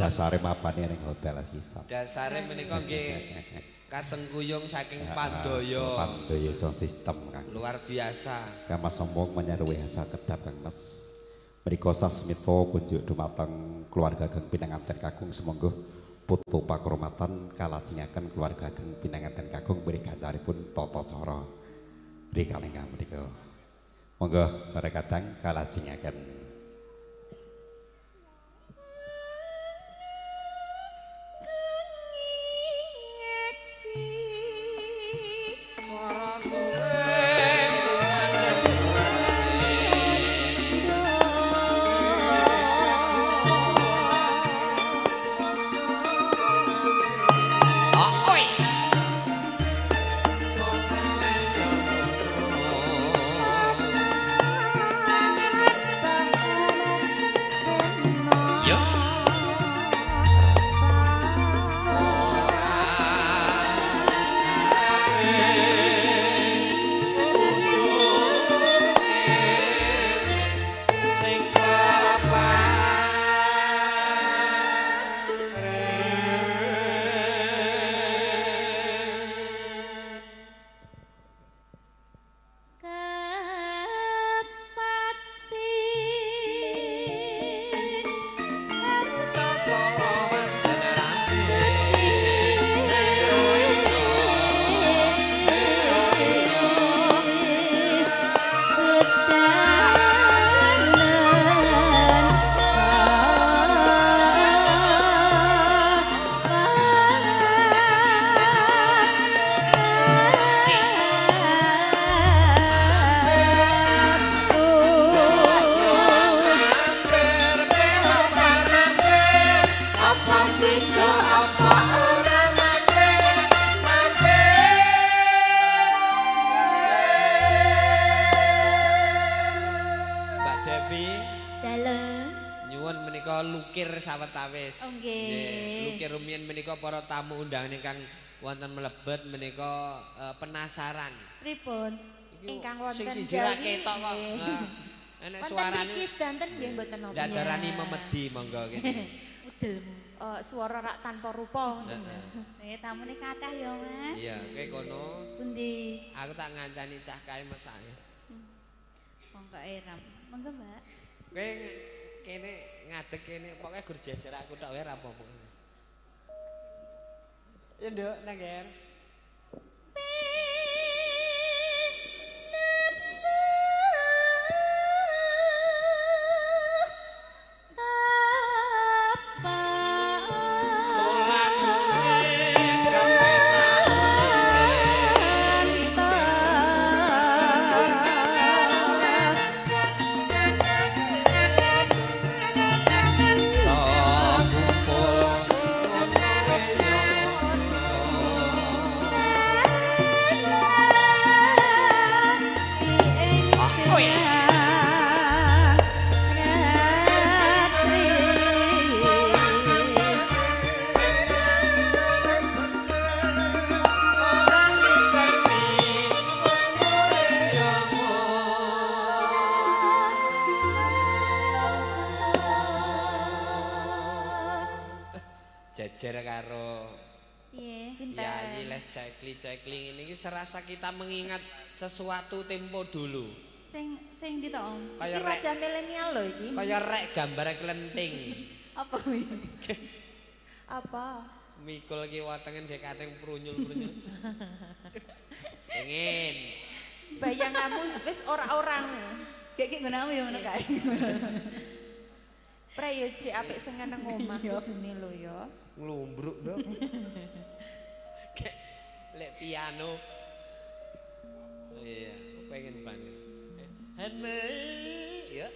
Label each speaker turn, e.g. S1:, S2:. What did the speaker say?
S1: dasare mapane ning hotel sisa.
S2: Dasare menika nggih kasengkuyung saking Pandaya.
S1: Pandaya sound system Kang.
S2: Luar biasa.
S1: Kang Mas sombong menyaruwe asa kedap Kang Mas. Mriko sasmita kunjuk dumateng keluarga Kang Pinanganten Kakung semonggo putu pakromatan kalajengaken keluarga Kang Pinanganten Kakung beri gancaripun tata cara. Beri kalengkang mriko. Monggo mereka kadang kalajengaken see
S2: wonten mlebet menika uh, penasaran.
S3: Pripun? Ingkang wonten
S2: sing siji ra ketok kok. Enek suarane.
S3: Wonten danten nggih mboten napa.
S2: Dadarani memedi monggo kene.
S3: Udelmu. Uh, suara rak tanpa rupa. Eh tamune kathah ya, Mas.
S2: Iya, kowe kono.
S3: Pundi?
S2: Aku tak ngancani cah kae mesake.
S3: Monggo eram. Monggo, Mbak.
S2: Kowe kene ngadeg kene pokoke gur jejer aku tok wae ra apa-apa. Ya nduk, Nangger. serasa kita mengingat sesuatu tempo dulu.
S3: Sing sing ndi to, Om?
S2: Iki
S3: wajah milenial lho iki.
S2: Kaya rek gambar klenting.
S3: Apa kuwi? Apa?
S2: Mikul iki watengen dhek kateng prunyul-prunyul. Pengen.
S3: Bayanganmu wis ora-orang.
S4: Kayak ngono aku ya ngono kae.
S3: Prayo cek apik sing nang omah kudune lho ya.
S2: Nglumbruk, Nduk. lek piano iya pengen banget Hemme ya